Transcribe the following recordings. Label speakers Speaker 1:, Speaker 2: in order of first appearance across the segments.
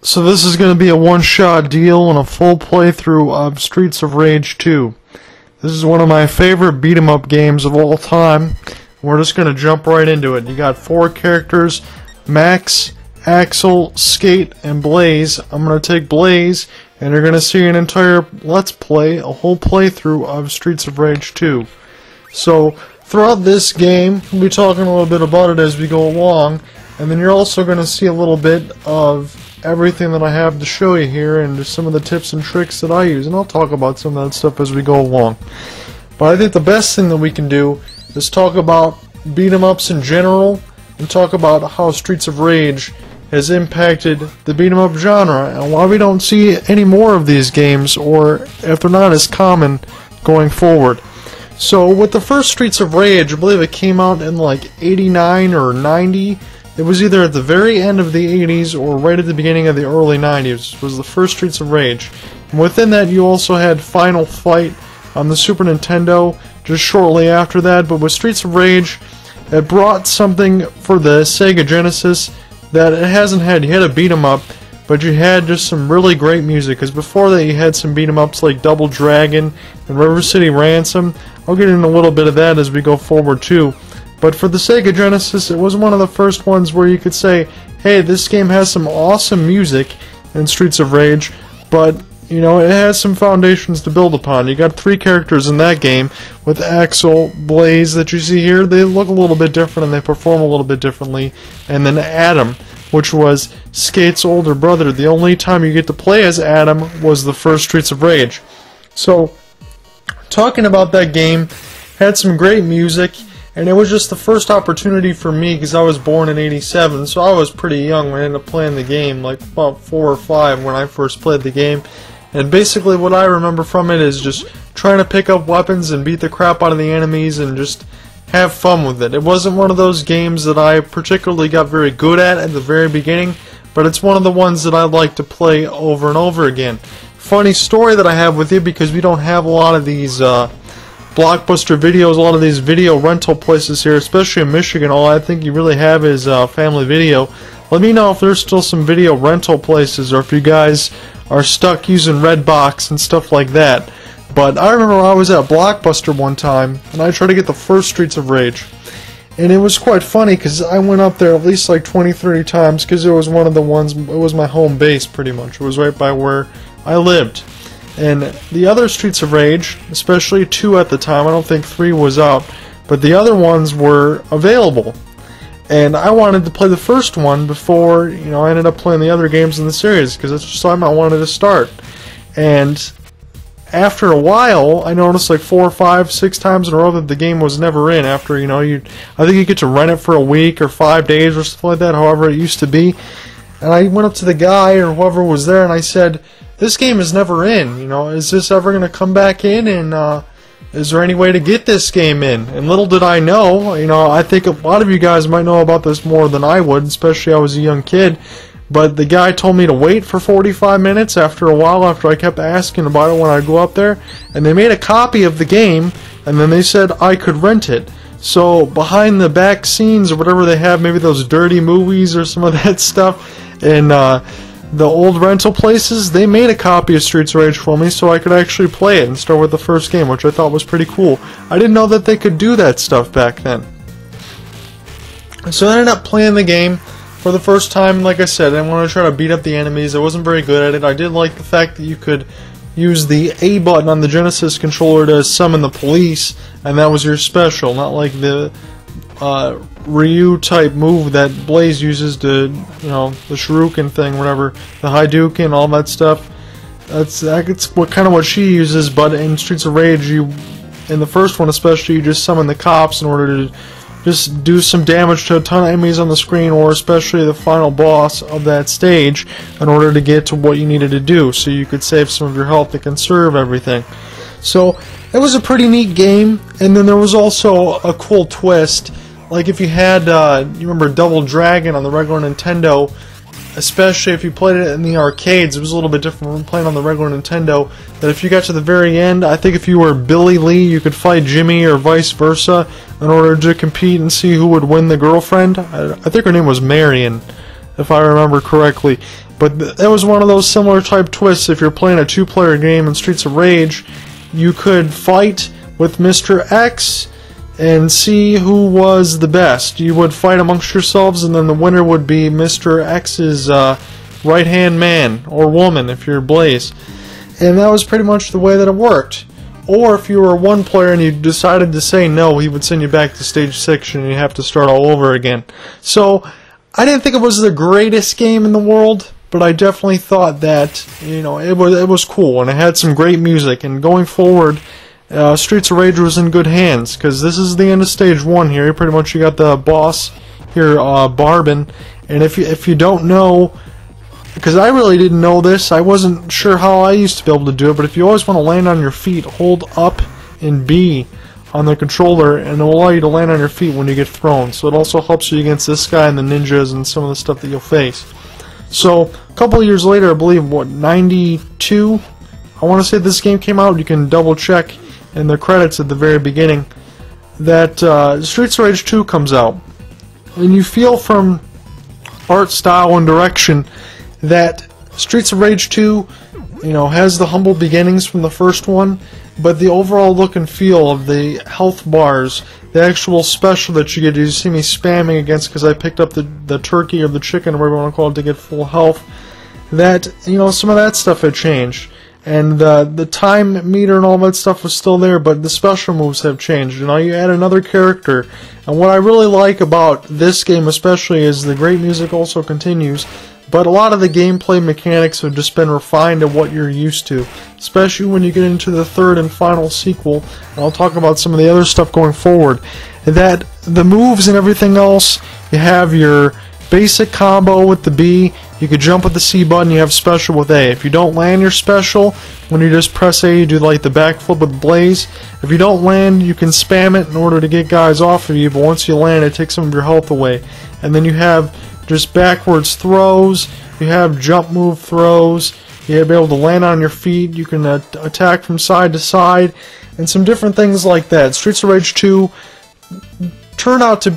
Speaker 1: So this is going to be a one-shot deal and a full playthrough of Streets of Rage 2. This is one of my favorite beat 'em up games of all time. We're just going to jump right into it. You got four characters, Max, Axel, Skate, and Blaze. I'm going to take Blaze, and you're going to see an entire Let's Play, a whole playthrough of Streets of Rage 2. So, throughout this game, we'll be talking a little bit about it as we go along, and then you're also going to see a little bit of everything that I have to show you here and just some of the tips and tricks that I use, and I'll talk about some of that stuff as we go along. But I think the best thing that we can do is talk about beat 'em ups in general and talk about how Streets of Rage has impacted the beat 'em up genre and why we don't see any more of these games or if they're not as common going forward. So with the first Streets of Rage, I believe it came out in like 89 or 90 it was either at the very end of the 80s or right at the beginning of the early 90s. It was the first Streets of Rage. And within that, you also had Final Fight on the Super Nintendo just shortly after that. But with Streets of Rage, it brought something for the Sega Genesis that it hasn't had. You had a beat 'em up, but you had just some really great music. Because before that, you had some beat 'em ups like Double Dragon and River City Ransom. I'll get into a little bit of that as we go forward too. But for the Sega Genesis, it was one of the first ones where you could say, hey, this game has some awesome music in Streets of Rage, but, you know, it has some foundations to build upon. You got three characters in that game, with Axel, Blaze that you see here. They look a little bit different and they perform a little bit differently. And then Adam, which was Skate's older brother. The only time you get to play as Adam was the first Streets of Rage. So, talking about that game, had some great music and it was just the first opportunity for me because I was born in 87, so I was pretty young when I ended up playing the game, like about 4 or 5 when I first played the game. And basically what I remember from it is just trying to pick up weapons and beat the crap out of the enemies and just have fun with it. It wasn't one of those games that I particularly got very good at at the very beginning, but it's one of the ones that I like to play over and over again. Funny story that I have with you because we don't have a lot of these uh, Blockbuster videos, a lot of these video rental places here, especially in Michigan, all I think you really have is uh, Family Video. Let me know if there's still some video rental places or if you guys are stuck using Redbox and stuff like that. But I remember I was at Blockbuster one time and I tried to get the first Streets of Rage. And it was quite funny because I went up there at least like 20, 30 times because it was one of the ones, it was my home base pretty much. It was right by where I lived. And the other Streets of Rage, especially 2 at the time, I don't think 3 was out, but the other ones were available. And I wanted to play the first one before, you know, I ended up playing the other games in the series, because that's just time I wanted to start. And after a while, I noticed like four, five, six times in a row that the game was never in. After you know, you I think you get to rent it for a week or five days or something like that. However, it used to be. And I went up to the guy or whoever was there, and I said, this game is never in. You know, is this ever going to come back in? And uh, is there any way to get this game in? And little did I know. You know, I think a lot of you guys might know about this more than I would, especially I was a young kid. But the guy told me to wait for 45 minutes after a while after I kept asking about it when I go up there. And they made a copy of the game, and then they said I could rent it. So behind the back scenes or whatever they have, maybe those dirty movies or some of that stuff, and uh, the old rental places, they made a copy of Streets of Rage for me so I could actually play it and start with the first game, which I thought was pretty cool. I didn't know that they could do that stuff back then. So I ended up playing the game for the first time, like I said, I wanted to try to beat up the enemies. I wasn't very good at it. I did like the fact that you could use the A button on the Genesis controller to summon the police, and that was your special, not like the uh, Ryu type move that Blaze uses to, you know, the Shuriken thing, whatever, the Hadouken, all that stuff. That's that's what kind of what she uses. But in Streets of Rage, you, in the first one especially, you just summon the cops in order to just do some damage to a ton of enemies on the screen, or especially the final boss of that stage, in order to get to what you needed to do, so you could save some of your health to conserve everything. So it was a pretty neat game, and then there was also a cool twist like if you had, uh, you remember Double Dragon on the regular Nintendo, especially if you played it in the arcades, it was a little bit different from playing on the regular Nintendo. That if you got to the very end, I think if you were Billy Lee, you could fight Jimmy or vice versa in order to compete and see who would win the girlfriend. I, I think her name was Marion, if I remember correctly. But th- that was one of those similar type twists. If you're playing a two-player game in Streets of Rage, you could fight with Mr. X and see who was the best. You would fight amongst yourselves, and then the winner would be Mr. X's uh, right-hand man or woman if you're Blaze. And that was pretty much the way that it worked. Or if you were one player and you decided to say no, he would send you back to stage six and you have to start all over again. So I didn't think it was the greatest game in the world, but I definitely thought that you know it was it was cool and it had some great music. And going forward, uh, Streets of Rage was in good hands because this is the end of stage one here. Pretty much you got the boss here, uh, Barbon, and if you if you don't know because I really didn't know this. I wasn't sure how I used to be able to do it, but if you always want to land on your feet, hold up and B on the controller, and it will allow you to land on your feet when you get thrown. So it also helps you against this guy and the ninjas and some of the stuff that you'll face. So a couple years later, I believe, what, 92? I want to say this game came out. You can double check in the credits at the very beginning that uh, Streets of Rage 2 comes out. And you feel from art style and direction that Streets of Rage 2, you know, has the humble beginnings from the first one, but the overall look and feel of the health bars, the actual special that you get, you see me spamming against because I picked up the, the turkey or the chicken, or whatever you want to call it, to get full health, that, you know, some of that stuff had changed. And uh, the time meter and all that stuff was still there, but the special moves have changed. And now you add another character. And what I really like about this game, especially, is the great music also continues but a lot of the gameplay mechanics have just been refined to what you're used to, especially when you get into the third and final sequel, and I'll talk about some of the other stuff going forward. That the moves and everything else, you have your basic combo with the B, you could jump with the C button, you have special with A. If you don't land your special, when you just press A, you do like the backflip with Blaze. If you don't land, you can spam it in order to get guys off of you, but once you land, it takes some of your health away. And then you have just backwards throws. You have jump move throws. You have be able to land on your feet. You can uh, attack from side to side, and some different things like that. Streets of Rage 2 turned out to,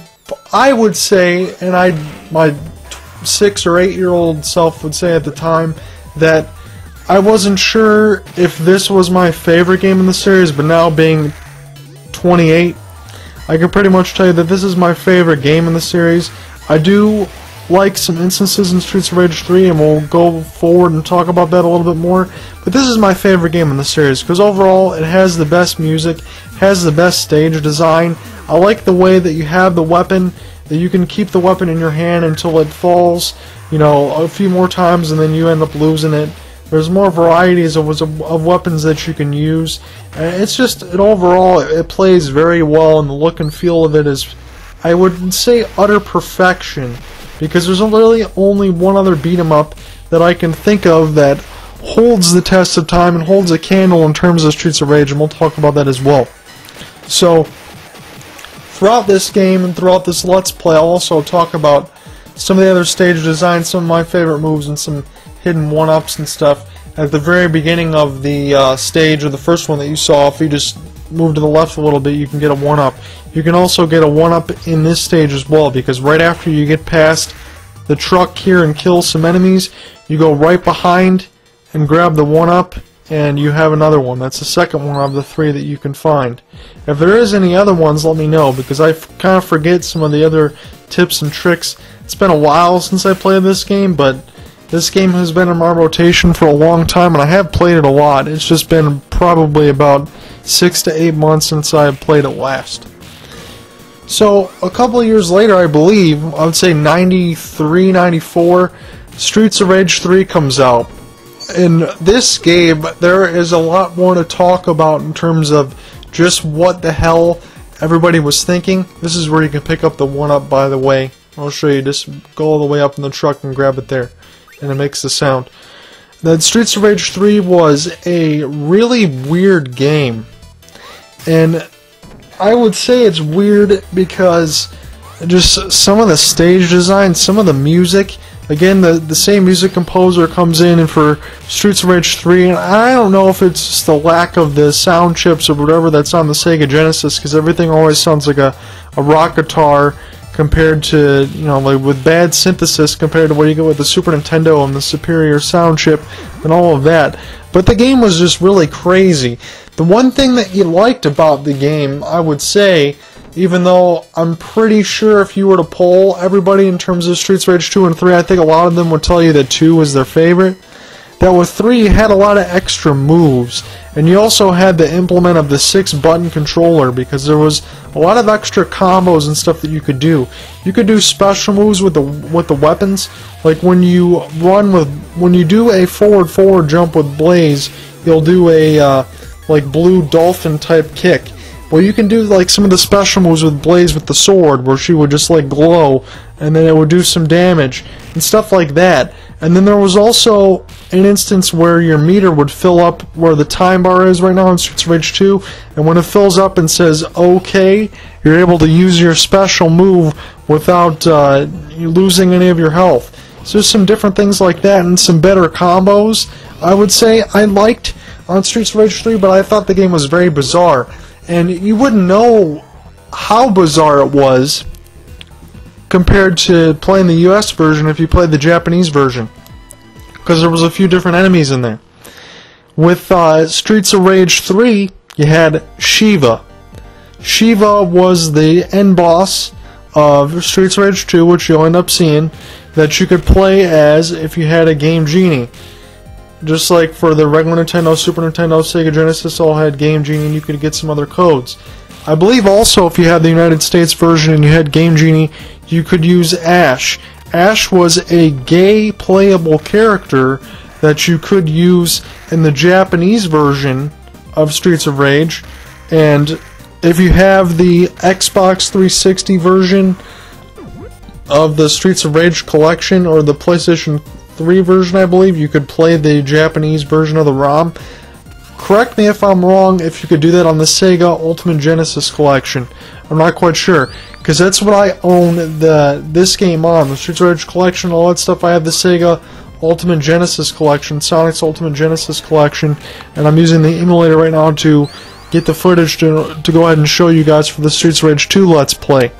Speaker 1: I would say, and I my six or eight year old self would say at the time that I wasn't sure if this was my favorite game in the series, but now being 28, I can pretty much tell you that this is my favorite game in the series. I do like some instances in Streets of Rage 3, and we'll go forward and talk about that a little bit more. But this is my favorite game in the series, because overall it has the best music, has the best stage design. I like the way that you have the weapon, that you can keep the weapon in your hand until it falls, you know, a few more times and then you end up losing it. There's more varieties of, of weapons that you can use. And it's just, it overall, it plays very well, and the look and feel of it is, I would say, utter perfection because there's literally only one other beat 'em up that I can think of that holds the test of time and holds a candle in terms of Streets of Rage, and we'll talk about that as well. So, throughout this game and throughout this Let's Play, I'll also talk about some of the other stage designs, some of my favorite moves, and some hidden one-ups and stuff. At the very beginning of the uh, stage, or the first one that you saw, if you just move to the left a little bit, you can get a one-up. You can also get a one-up in this stage as well, because right after you get past the truck here and kill some enemies, you go right behind and grab the one-up, and you have another one. That's the second one of the three that you can find. If there is any other ones, let me know, because I kind of forget some of the other tips and tricks. It's been a while since I played this game, but this game has been in my rotation for a long time, and I have played it a lot. It's just been probably about six to eight months since I played it last. So, a couple years later, I believe, I would say 93, 94, Streets of Rage 3 comes out. In this game, there is a lot more to talk about in terms of just what the hell everybody was thinking. This is where you can pick up the 1-up, by the way. I'll show you. Just go all the way up in the truck and grab it there. And it makes the sound. That Streets of Rage 3 was a really weird game. And I would say it's weird because just some of the stage design, some of the music. Again, the, the same music composer comes in and for Streets of Rage 3, and I don't know if it's just the lack of the sound chips or whatever that's on the Sega Genesis, because everything always sounds like a, a rock guitar compared to you know like with bad synthesis compared to what you get with the Super Nintendo and the superior sound chip and all of that. But the game was just really crazy. The one thing that you liked about the game, I would say, even though I'm pretty sure if you were to poll everybody in terms of Streets Rage 2 and 3, I think a lot of them would tell you that 2 was their favorite. That with 3 you had a lot of extra moves, and you also had the implement of the 6 button controller because there was a lot of extra combos and stuff that you could do. You could do special moves with the with the weapons, like when you run with when you do a forward forward jump with Blaze, you'll do a uh, like blue dolphin type kick well, you can do like some of the special moves with Blaze with the sword, where she would just like glow, and then it would do some damage, and stuff like that. And then there was also an instance where your meter would fill up where the time bar is right now in Streets of Rage 2, and when it fills up and says OK, you're able to use your special move without uh, losing any of your health. So there's some different things like that, and some better combos. I would say I liked on Streets of Rage 3, but I thought the game was very bizarre and you wouldn't know how bizarre it was compared to playing the US version if you played the Japanese version because there was a few different enemies in there. With uh, Streets of Rage 3, you had Shiva. Shiva was the end boss of Streets of Rage 2, which you'll end up seeing, that you could play as if you had a Game Genie. Just like for the regular Nintendo, Super Nintendo, Sega Genesis all had Game Genie and you could get some other codes. I believe also if you had the United States version and you had Game Genie, you could use Ash. Ash was a gay playable character that you could use in the Japanese version of Streets of Rage. And if you have the Xbox 360 version of the Streets of Rage collection or the PlayStation 3 version, I believe, you could play the Japanese version of the ROM. Correct me if I'm wrong if you could do that on the Sega Ultimate Genesis collection. I'm not quite sure. Because that's what I own the this game on. The Streets of Rage collection, all that stuff. I have the Sega Ultimate Genesis collection, Sonic's Ultimate Genesis collection, and I'm using the emulator right now to get the footage to, to go ahead and show you guys for the Streets of Rage 2 Let's Play.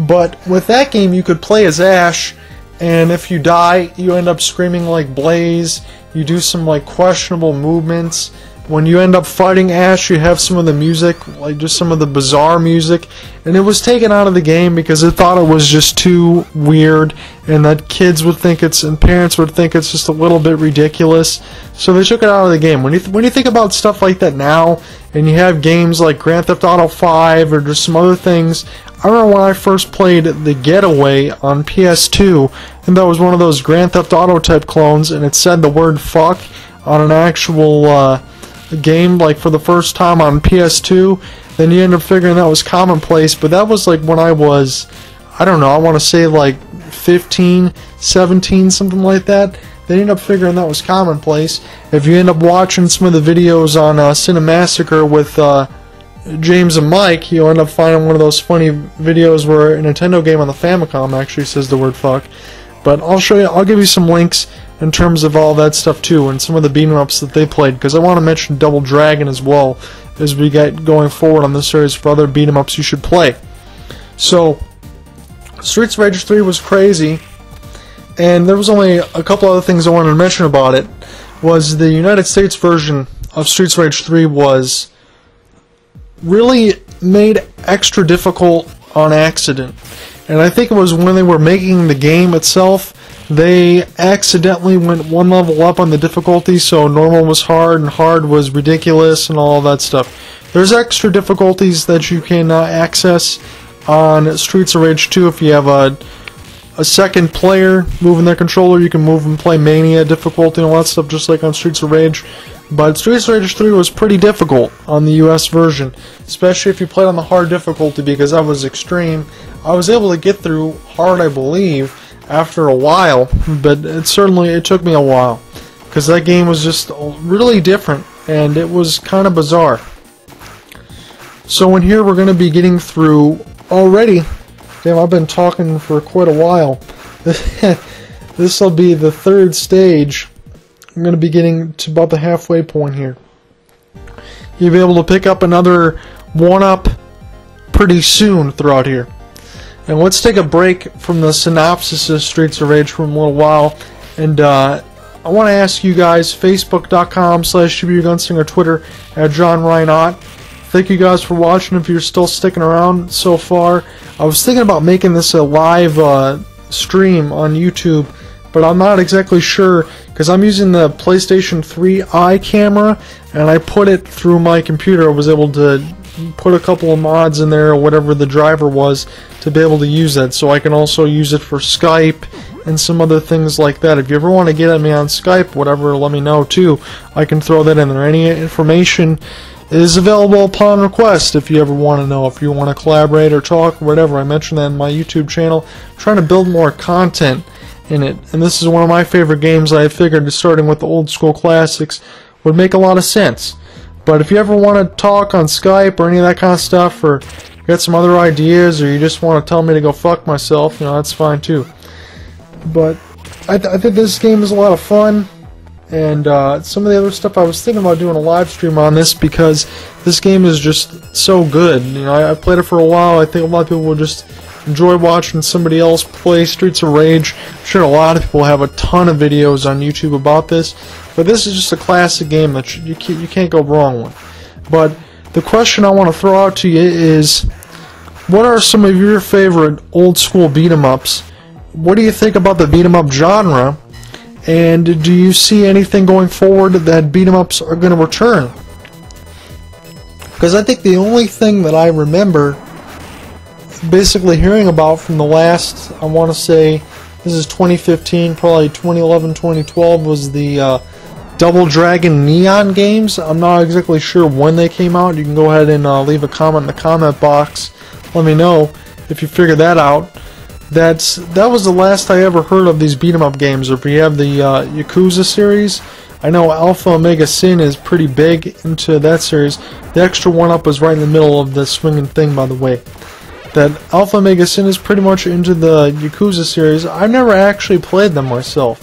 Speaker 1: But with that game, you could play as Ash and if you die, you end up screaming like Blaze. You do some like questionable movements. When you end up fighting Ash, you have some of the music, like just some of the bizarre music, and it was taken out of the game because it thought it was just too weird, and that kids would think it's and parents would think it's just a little bit ridiculous. So they took it out of the game. When you when you think about stuff like that now, and you have games like Grand Theft Auto 5 or just some other things, I remember when I first played The Getaway on PS2, and that was one of those Grand Theft Auto type clones, and it said the word fuck on an actual uh, game, like for the first time on PS2. Then you end up figuring that was commonplace, but that was like when I was, I don't know, I want to say like 15, 17, something like that. They end up figuring that was commonplace. If you end up watching some of the videos on uh, Cinemassacre with uh, James and Mike, you'll end up finding one of those funny videos where a Nintendo game on the Famicom actually says the word fuck. But I'll show you, I'll give you some links in terms of all that stuff too, and some of the beat 'em ups that they played, because I want to mention Double Dragon as well as we get going forward on this series for other beat 'em ups you should play. So, Streets of Rage 3 was crazy, and there was only a couple other things I wanted to mention about it. Was the United States version of Streets of Rage 3 was really made extra difficult on accident. And I think it was when they were making the game itself, they accidentally went one level up on the difficulty, so normal was hard and hard was ridiculous and all that stuff. There's extra difficulties that you can uh, access on Streets of Rage 2 if you have a a second player moving their controller. You can move and play Mania difficulty and all that stuff, just like on Streets of Rage. But of Rage 3 was pretty difficult on the US version, especially if you played on the hard difficulty because that was extreme. I was able to get through hard, I believe, after a while, but it certainly it took me a while because that game was just really different and it was kind of bizarre. So in here we're going to be getting through already. Damn, I've been talking for quite a while. this will be the third stage I'm going to be getting to about the halfway point here. You'll be able to pick up another one-up pretty soon throughout here. And let's take a break from the synopsis of Streets of Rage for a little while. And uh, I want to ask you guys, facebook.com slash Gunslinger, Twitter at John Ryan Ott. Thank you guys for watching if you're still sticking around so far. I was thinking about making this a live uh, stream on YouTube, but I'm not exactly sure because I'm using the PlayStation 3 Eye camera and I put it through my computer. I was able to put a couple of mods in there or whatever the driver was to be able to use that so I can also use it for Skype and some other things like that. If you ever want to get at me on Skype, whatever, let me know too. I can throw that in there. Any information is available upon request if you ever want to know if you want to collaborate or talk whatever. I mentioned that in my YouTube channel. I'm trying to build more content in it. And this is one of my favorite games I figured starting with the old school classics would make a lot of sense. But if you ever want to talk on Skype or any of that kind of stuff or get some other ideas or you just want to tell me to go fuck myself, you know, that's fine too. But I, th I think this game is a lot of fun and uh, some of the other stuff I was thinking about doing a live stream on this because this game is just so good. You know, I, I played it for a while. I think a lot of people will just enjoy watching somebody else play Streets of Rage. I'm sure a lot of people have a ton of videos on YouTube about this, but this is just a classic game that you can't, you can't go wrong with. But the question I want to throw out to you is, what are some of your favorite old school beat 'em ups? What do you think about the beat 'em up genre? And do you see anything going forward that beat 'em ups are going to return? Because I think the only thing that I remember basically hearing about from the last, I want to say, this is 2015, probably 2011, 2012, was the uh, Double Dragon Neon games. I'm not exactly sure when they came out. You can go ahead and uh, leave a comment in the comment box. Let me know if you figure that out. That's that was the last I ever heard of these beat 'em up games. Or if you have the uh, Yakuza series, I know Alpha Omega Sin is pretty big into that series. The extra one up is right in the middle of the swinging thing, by the way. That Alpha Omega Sin is pretty much into the Yakuza series. I've never actually played them myself,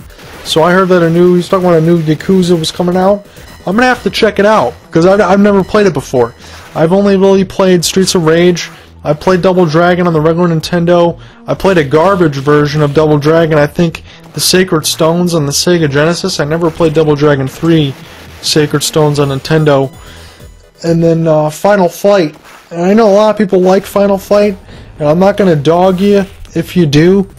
Speaker 1: so I heard that a new he's talking about a new Yakuza was coming out. I'm gonna have to check it out because I've, I've never played it before. I've only really played Streets of Rage I played Double Dragon on the regular Nintendo. I played a garbage version of Double Dragon, I think the Sacred Stones on the Sega Genesis. I never played Double Dragon 3 Sacred Stones on Nintendo. And then uh, Final Fight. And I know a lot of people like Final Fight, and I'm not going to dog you if you do.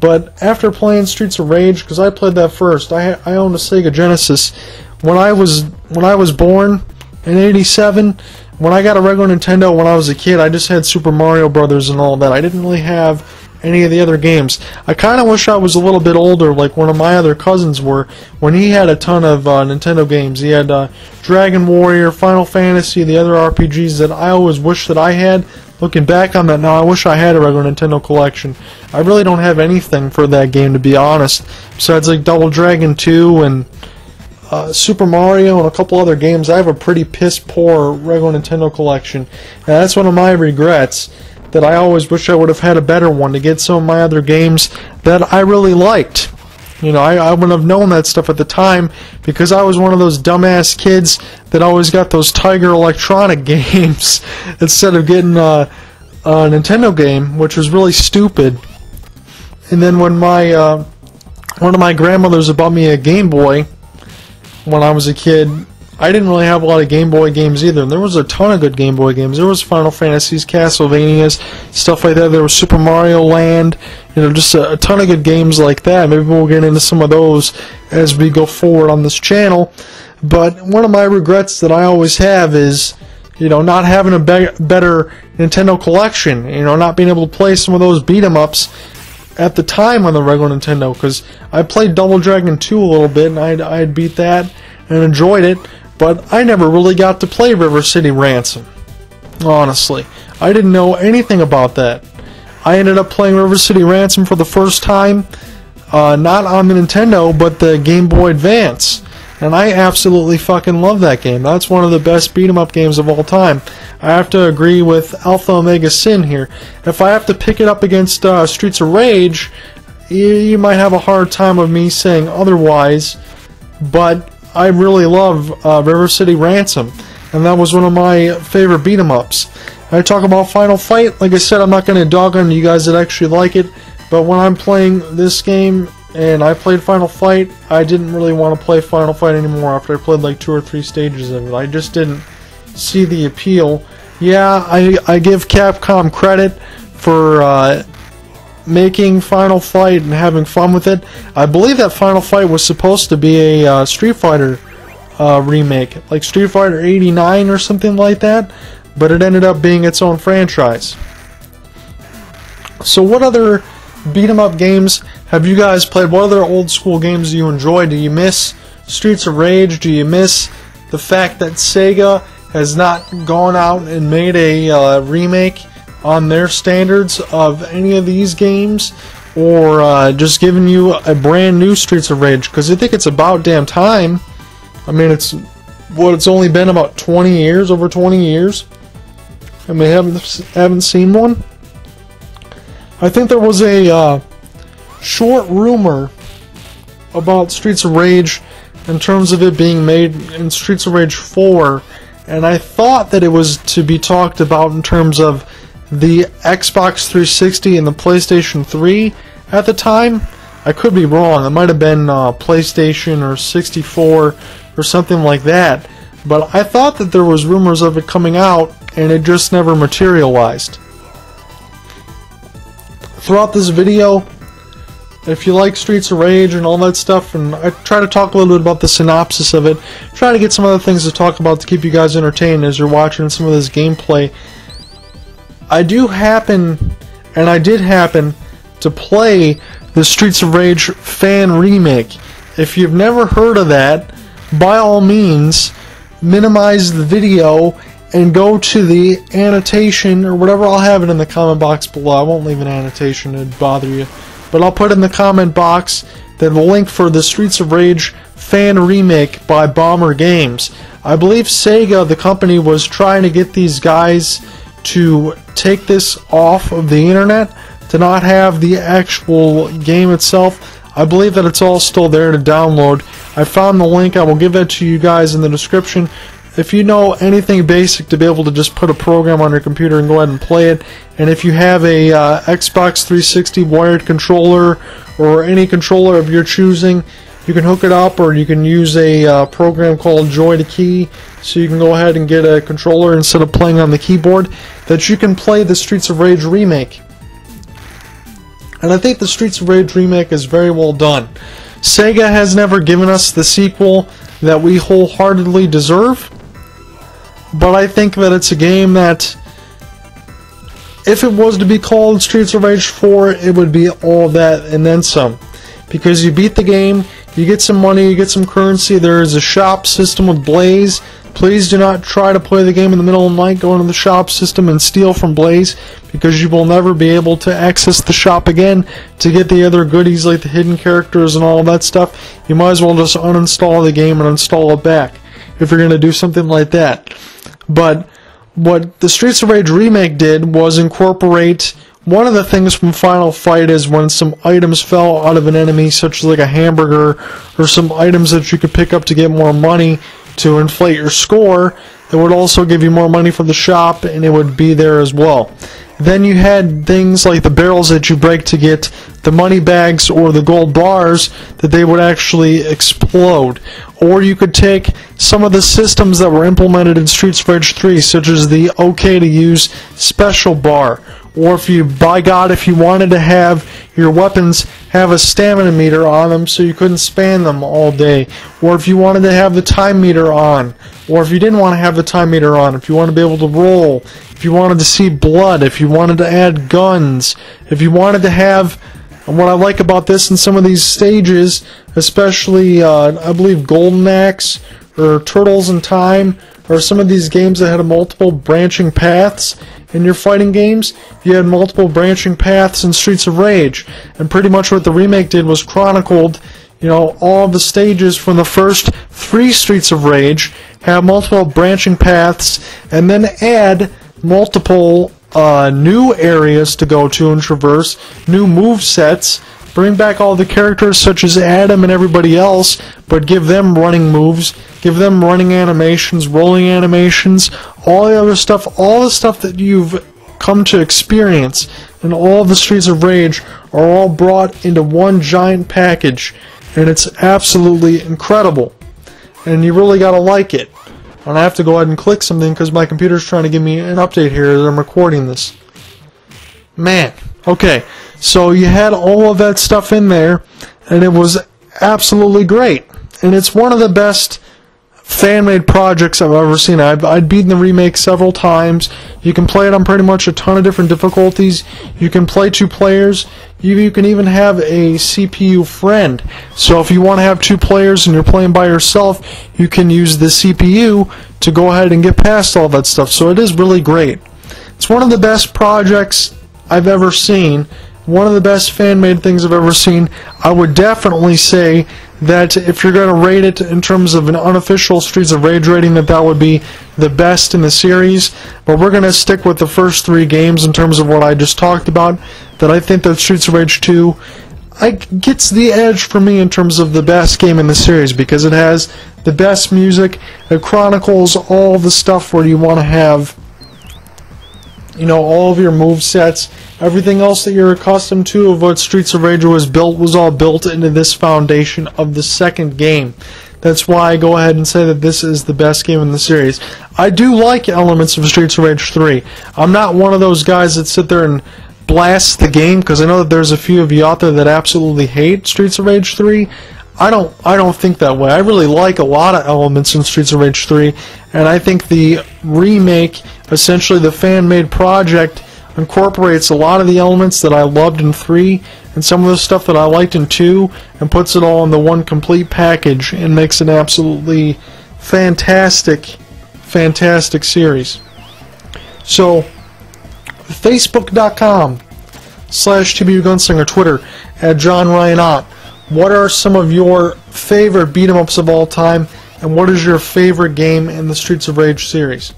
Speaker 1: But after playing Streets of Rage, because I played that first, I I owned a Sega Genesis. When I was when I was born in '87, when I got a regular Nintendo when I was a kid, I just had Super Mario Brothers and all that. I didn't really have any of the other games. I kind of wish I was a little bit older, like one of my other cousins were, when he had a ton of uh, Nintendo games. He had uh, Dragon Warrior, Final Fantasy, the other RPGs that I always wish that I had. Looking back on that now, I wish I had a regular Nintendo collection. I really don't have anything for that game, to be honest, besides like Double Dragon 2 and uh, Super Mario and a couple other games, I have a pretty piss poor regular Nintendo collection. And that's one of my regrets that I always wish I would have had a better one to get some of my other games that I really liked. You know, I, I wouldn't have known that stuff at the time because I was one of those dumbass kids that always got those Tiger Electronic games instead of getting a, a Nintendo game, which was really stupid. And then when my uh, one of my grandmothers bought me a Game Boy, when I was a kid, I didn't really have a lot of Game Boy games either. And there was a ton of good Game Boy games. There was Final Fantasies, Castlevanias, stuff like that. There was Super Mario Land, you know, just a, a ton of good games like that. Maybe we'll get into some of those as we go forward on this channel. But one of my regrets that I always have is, you know, not having a be better Nintendo collection. You know, not being able to play some of those beat 'em ups at the time on the regular Nintendo because I played Double Dragon 2 a little bit and I'd, I'd beat that and enjoyed it, but I never really got to play River City Ransom. Honestly, I didn't know anything about that. I ended up playing River City Ransom for the first time, uh, not on the Nintendo, but the Game Boy Advance. And I absolutely fucking love that game. That's one of the best beat 'em up games of all time. I have to agree with Alpha Omega Sin here. If I have to pick it up against uh, Streets of Rage, you, you might have a hard time of me saying otherwise. But I really love uh, River City Ransom, and that was one of my favorite beat 'em ups. I talk about Final Fight. Like I said, I'm not going to dog on you guys that actually like it, but when I'm playing this game and I played Final Fight, I didn't really want to play Final Fight anymore after I played like two or three stages of it. I just didn't see the appeal. Yeah, I, I give Capcom credit for uh, making Final Fight and having fun with it. I believe that Final Fight was supposed to be a uh, Street Fighter uh, remake, like Street Fighter 89 or something like that, but it ended up being its own franchise. So, what other beat 'em up games have you guys played? What other old school games do you enjoy? Do you miss Streets of Rage? Do you miss the fact that Sega has not gone out and made a uh, remake on their standards of any of these games? Or uh, just giving you a brand new Streets of Rage? Because I think it's about damn time. I mean, it's what it's only been about 20 years, over 20 years. and we haven't haven't seen one. I think there was a uh, short rumor about Streets of Rage in terms of it being made in Streets of Rage 4, and I thought that it was to be talked about in terms of the Xbox 360 and the PlayStation 3 at the time. I could be wrong. It might have been uh, PlayStation or 64 or something like that. But I thought that there was rumors of it coming out, and it just never materialized. Throughout this video, if you like Streets of Rage and all that stuff, and I try to talk a little bit about the synopsis of it, try to get some other things to talk about to keep you guys entertained as you're watching some of this gameplay. I do happen, and I did happen, to play the Streets of Rage fan remake. If you've never heard of that, by all means, minimize the video and go to the annotation or whatever. I'll have it in the comment box below. I won't leave an annotation to bother you, but I'll put in the comment box the link for the Streets of Rage fan remake by Bomber Games. I believe Sega, the company, was trying to get these guys to take this off of the internet, to not have the actual game itself. I believe that it's all still there to download. I found the link. I will give that to you guys in the description. If you know anything basic to be able to just put a program on your computer and go ahead and play it, and if you have a uh, Xbox 360 wired controller or any controller of your choosing, you can hook it up or you can use a uh, program called Joy to Key so you can go ahead and get a controller instead of playing on the keyboard that you can play the Streets of Rage remake. And I think the Streets of Rage remake is very well done. Sega has never given us the sequel that we wholeheartedly deserve, but I think that it's a game that, if it was to be called Streets of Rage 4, it would be all that and then some. Because you beat the game, you get some money, you get some currency, there is a shop system with Blaze, Please do not try to play the game in the middle of the night, go into the shop system and steal from Blaze, because you will never be able to access the shop again to get the other goodies like the hidden characters and all that stuff. You might as well just uninstall the game and install it back if you're going to do something like that. But what the Streets of Rage remake did was incorporate one of the things from Final Fight is when some items fell out of an enemy, such as like a hamburger or some items that you could pick up to get more money, to inflate your score, it would also give you more money for the shop and it would be there as well. Then you had things like the barrels that you break to get the money bags or the gold bars that they would actually explode. Or you could take some of the systems that were implemented in Streets of Rage 3, such as the OK to use special bar or if you, by God, if you wanted to have your weapons have a stamina meter on them so you couldn't spam them all day, or if you wanted to have the time meter on, or if you didn't want to have the time meter on, if you want to be able to roll, if you wanted to see blood, if you wanted to add guns, if you wanted to have what I like about this in some of these stages, especially uh, I believe Golden Axe or Turtles in Time, or some of these games that had multiple branching paths in your fighting games, you had multiple branching paths in Streets of Rage. And pretty much what the remake did was chronicled, you know, all the stages from the first three Streets of Rage, have multiple branching paths, and then add multiple uh, new areas to go to and traverse, new move sets, bring back all the characters such as Adam and everybody else, but give them running moves give them running animations, rolling animations, all the other stuff, all the stuff that you've come to experience and all the Streets of Rage are all brought into one giant package and it's absolutely incredible. And you really gotta like it. And I have to go ahead and click something because my computer's trying to give me an update here as I'm recording this. Man, okay, so you had all of that stuff in there and it was absolutely great. And it's one of the best fan made projects I've ever seen. I've, I'd beaten the remake several times. You can play it on pretty much a ton of different difficulties. You can play two players. You, you can even have a CPU friend. So if you want to have two players and you're playing by yourself, you can use the CPU to go ahead and get past all that stuff. So it is really great. It's one of the best projects I've ever seen. One of the best fan made things I've ever seen. I would definitely say that if you're going to rate it in terms of an unofficial Streets of Rage rating, that that would be the best in the series. But we're going to stick with the first three games in terms of what I just talked about. That I think that Streets of Rage 2 I, gets the edge for me in terms of the best game in the series because it has the best music. It chronicles all the stuff where you want to have you know, all of your move sets, everything else that you're accustomed to of what Streets of Rage was built was all built into this foundation of the second game. That's why I go ahead and say that this is the best game in the series. I do like elements of Streets of Rage 3. I'm not one of those guys that sit there and blast the game because I know that there's a few of you out there that absolutely hate Streets of Rage 3. I don't I don't think that way. I really like a lot of elements in Streets of Rage 3 and I think the remake, essentially the fan-made project incorporates a lot of the elements that I loved in 3 and some of the stuff that I liked in 2 and puts it all in the one complete package and makes an absolutely fantastic fantastic series. So facebook.com slash TBU Gunslinger, Twitter at John Ryan Ott. What are some of your favorite beat 'em ups of all time, and what is your favorite game in the Streets of Rage series?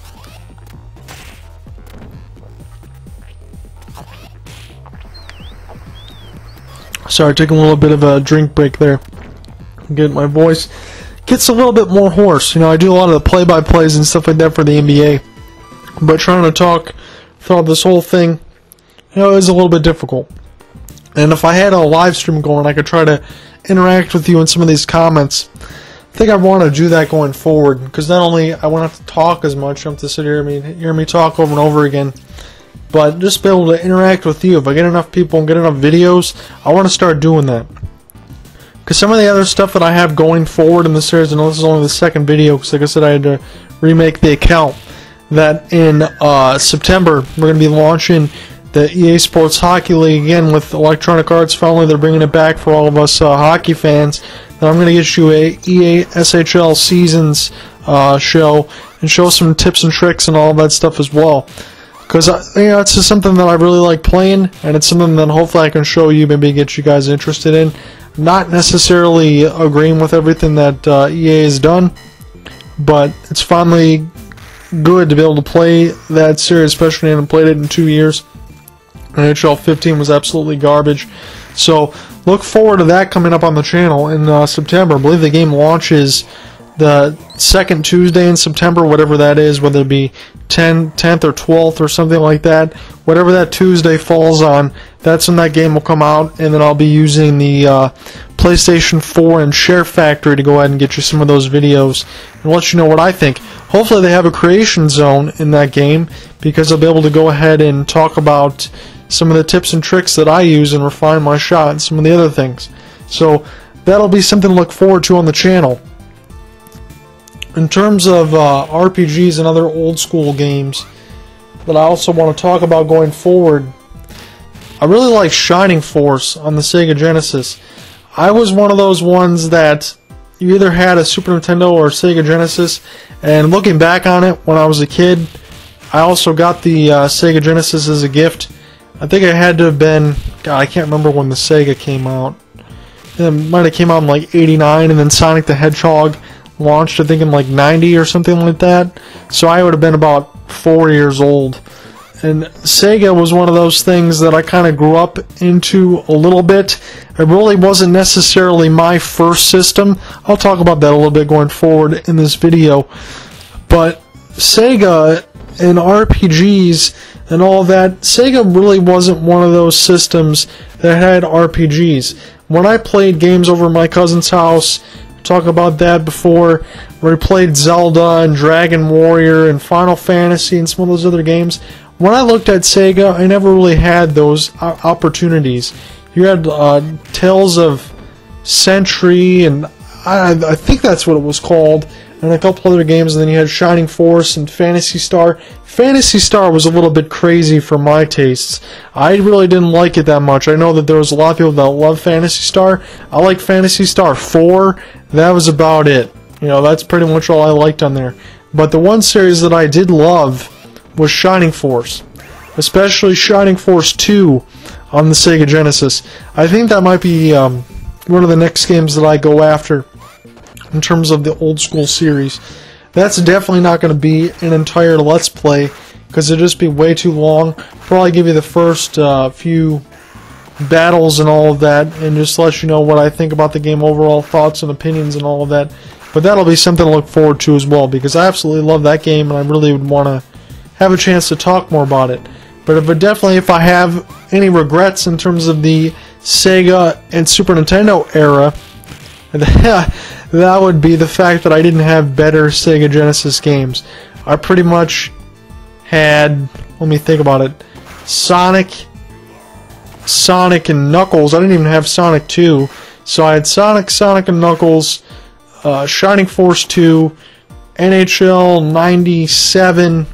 Speaker 1: Sorry, taking a little bit of a drink break there. Get my voice gets a little bit more hoarse. You know, I do a lot of the play-by-plays and stuff like that for the NBA, but trying to talk throughout this whole thing, you know, is a little bit difficult. And if I had a live stream going, I could try to interact with you in some of these comments. I think I want to do that going forward because not only I won't have to talk as much, I have to sit here and hear me talk over and over again, but just be able to interact with you. If I get enough people and get enough videos, I want to start doing that. Because some of the other stuff that I have going forward in the series, and this is only the second video, because like I said, I had to remake the account. That in uh, September we're going to be launching the EA Sports Hockey League again with Electronic Arts. Finally, they're bringing it back for all of us uh, hockey fans. And I'm going to get you a EA SHL Seasons uh, show and show some tips and tricks and all that stuff as well. Because you know, it's just something that I really like playing, and it's something that hopefully I can show you, maybe get you guys interested in. Not necessarily agreeing with everything that uh, EA has done, but it's finally good to be able to play that series, especially I haven't played it in two years. NHL 15 was absolutely garbage. So look forward to that coming up on the channel in uh, September. I believe the game launches the second Tuesday in September, whatever that is, whether it be 10, 10th or 12th or something like that. Whatever that Tuesday falls on, that's when that game will come out, and then I'll be using the uh, PlayStation 4 and Share Factory to go ahead and get you some of those videos and let you know what I think. Hopefully they have a creation zone in that game because I'll be able to go ahead and talk about some of the tips and tricks that I use and refine my shot and some of the other things. So that'll be something to look forward to on the channel. In terms of uh, RPGs and other old school games that I also want to talk about going forward, I really like Shining Force on the Sega Genesis. I was one of those ones that you either had a Super Nintendo or Sega Genesis, and looking back on it when I was a kid, I also got the uh, Sega Genesis as a gift I think it had to have been. God, I can't remember when the Sega came out. It might have came out in like '89, and then Sonic the Hedgehog launched. I think in like '90 or something like that. So I would have been about four years old, And Sega was one of those things that I kind of grew up into a little bit. It really wasn't necessarily my first system. I'll talk about that a little bit going forward in this video. But Sega and RPGs and all that, Sega really wasn't one of those systems that had RPGs. When I played games over my cousin's house, talk about that before, where we played Zelda and Dragon Warrior and Final Fantasy and some of those other games, when I looked at Sega, I never really had those opportunities. You had uh, Tales of Century, and I, I, think that's what it was called, and a couple other games, and then you had Shining Force and Phantasy Star. Phantasy Star was a little bit crazy for my tastes. I really didn't like it that much. I know that there was a lot of people that love Phantasy Star. I like Phantasy Star 4. That was about it. You know, that's pretty much all I liked on there. But the one series that I did love was Shining Force, especially Shining Force 2 on the Sega Genesis. I think that might be um, one of the next games that I go after in terms of the old school series. That's definitely not going to be an entire Let's Play because it'll just be way too long. Probably give you the first uh, few battles and all of that and just let you know what I think about the game overall, thoughts and opinions and all of that. But that'll be something to look forward to as well because I absolutely love that game and I really would want to have a chance to talk more about it. But if definitely if I have any regrets in terms of the Sega and Super Nintendo era, that would be the fact that I didn't have better Sega Genesis games. I pretty much had, let me think about it, Sonic, Sonic and Knuckles. I didn't even have Sonic 2. So I had Sonic, Sonic and Knuckles, uh, Shining Force 2, NHL 97,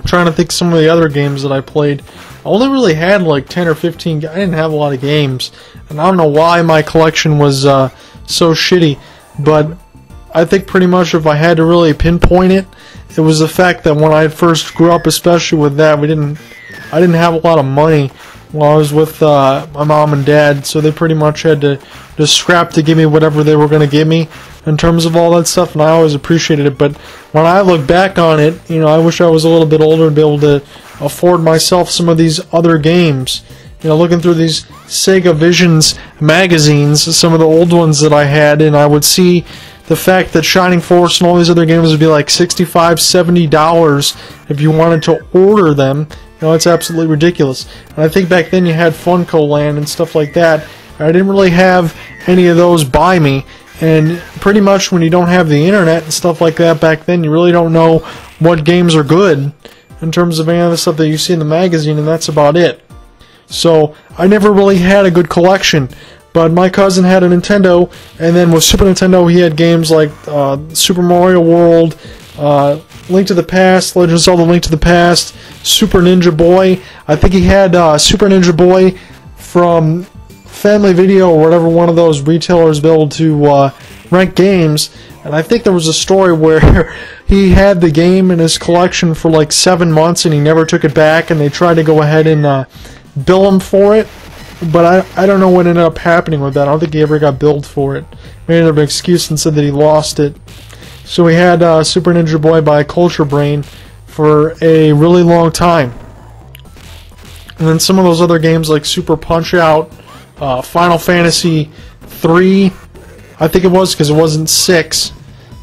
Speaker 1: I'm trying to think some of the other games that I played. I only really had like 10 or 15. I didn't have a lot of games, and I don't know why my collection was uh, so shitty. But I think pretty much if I had to really pinpoint it, it was the fact that when I first grew up, especially with that, we didn't. I didn't have a lot of money while I was with uh, my mom and dad, so they pretty much had to just scrap to give me whatever they were going to give me in terms of all that stuff, and I always appreciated it. But when I look back on it, you know, I wish I was a little bit older to be able to afford myself some of these other games. You know, looking through these Sega Visions magazines, some of the old ones that I had, and I would see the fact that Shining Force and all these other games would be like $65, 70 dollars if you wanted to order them. You know, it's absolutely ridiculous. And I think back then you had Funco Land and stuff like that. I didn't really have any of those by me. And pretty much when you don't have the internet and stuff like that back then, you really don't know what games are good in terms of any of the stuff that you see in the magazine, and that's about it. So I never really had a good collection. But my cousin had a Nintendo, and then with Super Nintendo, he had games like uh, Super Mario World, uh, Link to the Past, Legend of Zelda: Link to the Past, Super Ninja Boy. I think he had uh, Super Ninja Boy from Family Video or whatever one of those retailers able to uh, rent games. And I think there was a story where he had the game in his collection for like seven months and he never took it back, and they tried to go ahead and uh, bill him for it. But I, I don't know what ended up happening with that. I don't think he ever got billed for it. Made up an excuse and said that he lost it. So we had uh, Super Ninja Boy by Culture Brain for a really long time. And then some of those other games like Super Punch Out uh, Final Fantasy three, I think it was because it wasn't six,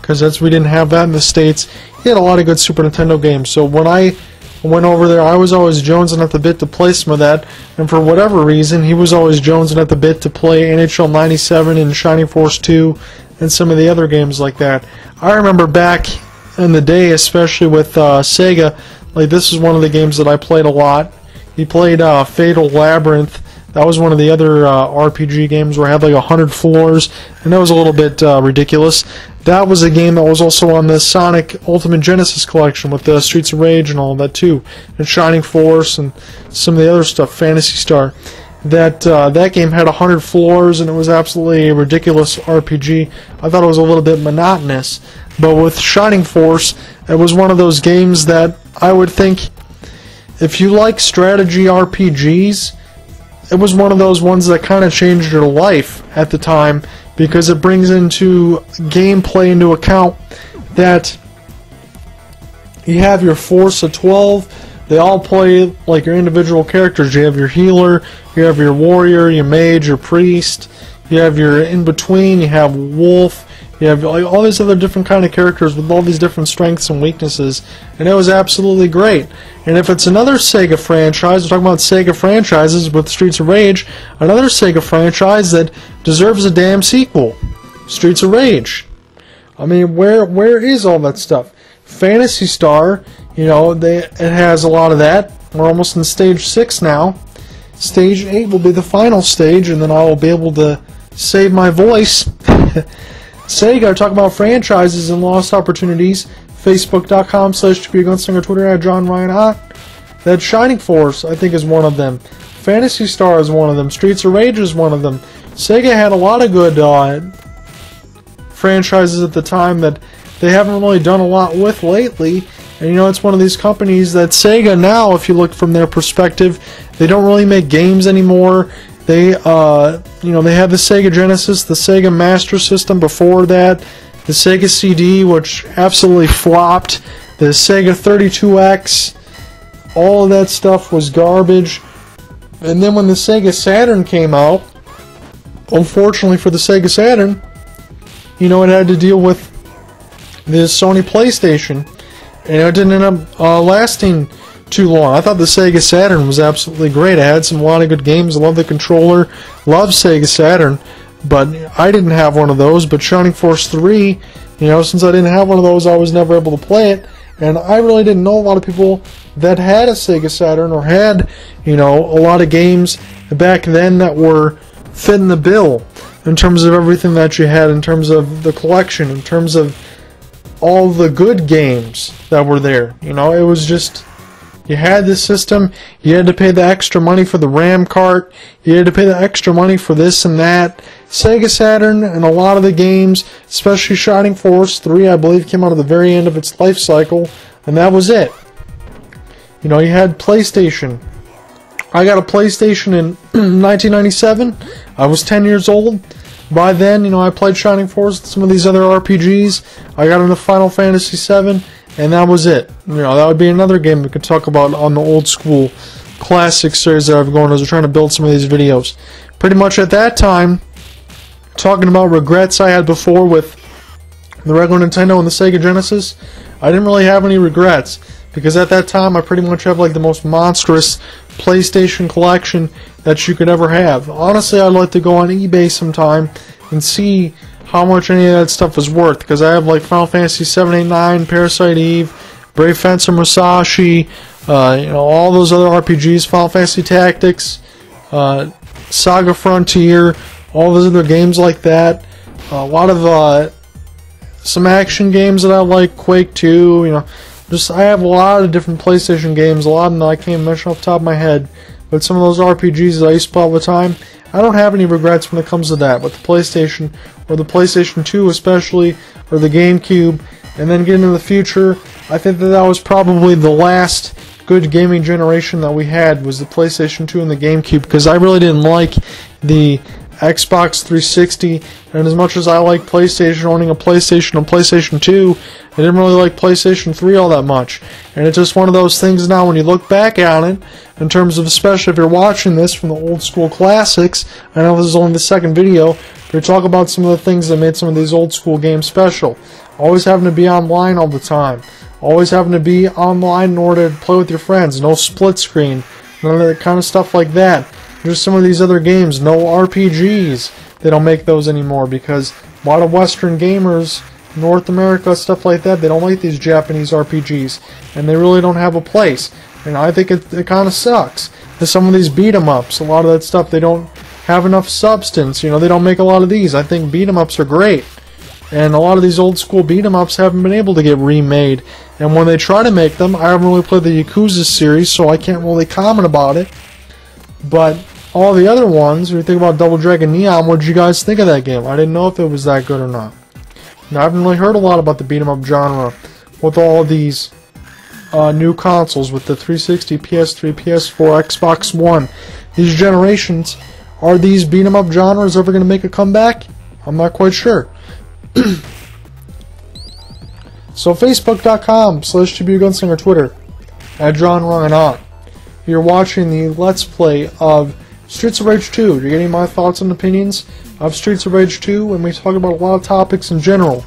Speaker 1: because that's we didn't have that in the states. He had a lot of good Super Nintendo games. So when I went over there, I was always jonesing at the bit to play some of that, and for whatever reason, he was always jonesing at the bit to play NHL '97 and Shining Force 2 and some of the other games like that. I remember back in the day, especially with uh, Sega, like this is one of the games that I played a lot. He played uh, Fatal Labyrinth that was one of the other uh, RPG games where I had like 100 floors, and that was a little bit uh, ridiculous. That was a game that was also on the Sonic Ultimate Genesis collection with the Streets of Rage and all that too, and Shining Force and some of the other stuff, Phantasy Star. That uh, that game had 100 floors and it was absolutely a ridiculous RPG. I thought it was a little bit monotonous, but with Shining Force, it was one of those games that I would think if you like strategy RPGs, it was one of those ones that kind of changed your life at the time because it brings into gameplay into account that you have your force of 12 they all play like your individual characters. You have your healer, you have your warrior, your mage, your priest, you have your in between, you have wolf, you have all these other different kind of characters with all these different strengths and weaknesses, and it was absolutely great. And if it's another Sega franchise, we're talking about Sega franchises with Streets of Rage, another Sega franchise that deserves a damn sequel, Streets of Rage. I mean, where where is all that stuff? Phantasy Star, you know, they it has a lot of that. We're almost in stage six now. Stage eight will be the final stage, and then I will be able to save my voice. Sega, talk about franchises and lost opportunities. Facebook.com slash Gunslinger, Twitter at John Ryan Ott. That Shining Force, I think, is one of them. Phantasy Star is one of them. Streets of Rage is one of them. Sega had a lot of good uh, franchises at the time that they haven't really done a lot with lately. And you know, it's one of these companies that Sega now, if you look from their perspective, they don't really make games anymore. They, uh, you know, they had the Sega Genesis, the Sega Master System before that, the Sega CD, which absolutely flopped, the Sega 32X, all of that stuff was garbage. And then when the Sega Saturn came out, unfortunately for the Sega Saturn, you know, it had to deal with the Sony PlayStation, and it didn't end up uh, lasting too long. I thought the Sega Saturn was absolutely great. I had some a lot of good games. I love the controller. Love Sega Saturn, but I didn't have one of those. But Shining Force 3, you know, since I didn't have one of those, I was never able to play it. And I really didn't know a lot of people that had a Sega Saturn or had, you know, a lot of games back then that were fitting the bill in terms of everything that you had, in terms of the collection, in terms of all the good games that were there. You know, it was just you had this system, you had to pay the extra money for the RAM cart, you had to pay the extra money for this and that. Sega Saturn and a lot of the games, especially Shining Force 3, I believe came out at the very end of its life cycle, and that was it. You know, you had PlayStation. I got a PlayStation in 1997. I was 10 years old. By then, you know, I played Shining Force and some of these other RPGs. I got into Final Fantasy VII and that was it. You know, that would be another game we could talk about on the old school classic series that I've going as we're trying to build some of these videos. Pretty much at that time, talking about regrets I had before with the regular Nintendo and the Sega Genesis, I didn't really have any regrets because at that time I pretty much have like the most monstrous PlayStation collection that you could ever have. Honestly, I'd like to go on eBay sometime and see how much any of that stuff is worth because I have like Final Fantasy 7, 8, 9, Parasite Eve, Brave Fencer Musashi, uh, you know, all those other RPGs, Final Fantasy Tactics, uh, Saga Frontier, all those other games like that. A lot of uh, some action games that I like, Quake 2, you know, just I have a lot of different PlayStation games, a lot of them that I can't mention off the top of my head, but some of those RPGs that I used to play all the time, I don't have any regrets when it comes to that, but the PlayStation, or the PlayStation 2 especially, or the GameCube, and then getting into the future, I think that that was probably the last good gaming generation that we had was the PlayStation 2 and the GameCube, because I really didn't like the Xbox 360, and as much as I like PlayStation, owning a PlayStation and PlayStation 2, I didn't really like PlayStation 3 all that much. And it's just one of those things now when you look back at it, in terms of especially if you're watching this from the old school classics, I know this is only the second video, but you talk about some of the things that made some of these old school games special. Always having to be online all the time. Always having to be online in order to play with your friends. No split screen. None of that kind of stuff like that. There's some of these other games, no RPGs. They don't make those anymore because a lot of Western gamers, North America, stuff like that, they don't like these Japanese RPGs. And they really don't have a place. And I think it, it kind of sucks. There's some of these beat 'em ups, a lot of that stuff, they don't have enough substance. You know, they don't make a lot of these. I think beat 'em ups are great. And a lot of these old school beat 'em ups haven't been able to get remade. And when they try to make them, I haven't really played the Yakuza series, so I can't really comment about it. But all the other ones, if you think about Double Dragon Neon, what did you guys think of that game? I didn't know if it was that good or not. Now, I haven't really heard a lot about the beat 'em up genre with all these uh, new consoles, with the 360, PS3, PS4, Xbox One. These generations, are these beat 'em up genres ever going to make a comeback? I'm not quite sure. so Facebook.com slash Gunslinger Twitter. at John Ryan Ott. You're watching the Let's Play of Streets of Rage 2. You're getting my thoughts and opinions of Streets of Rage 2, and we talk about a lot of topics in general.